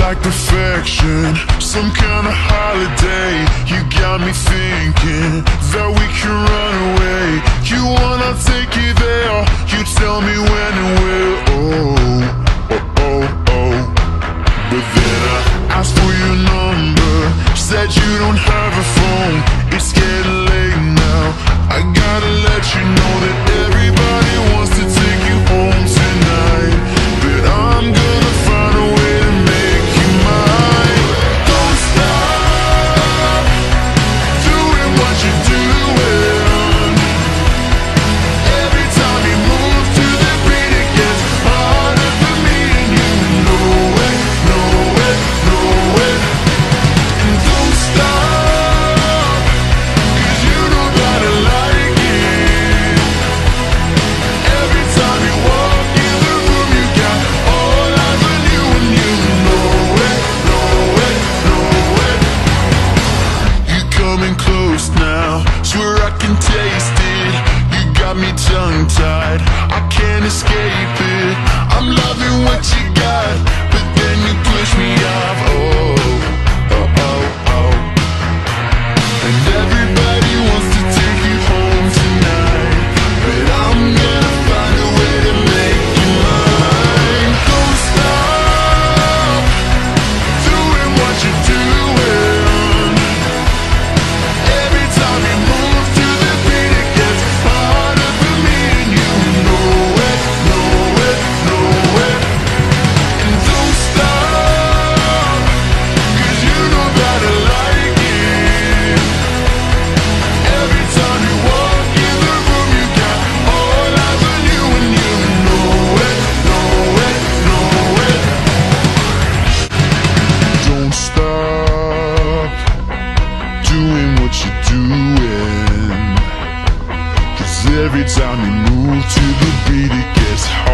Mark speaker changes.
Speaker 1: like perfection. Some kind of holiday. You got me thinking That we can run away. You wanna take it there? You tell me when and where. Oh, oh, oh, oh. But then I asked for your number. Said you don't have a phone. and tasty. You got me tongue-tied. I can't escape it. I'm loving what every time you move to the beat it gets harder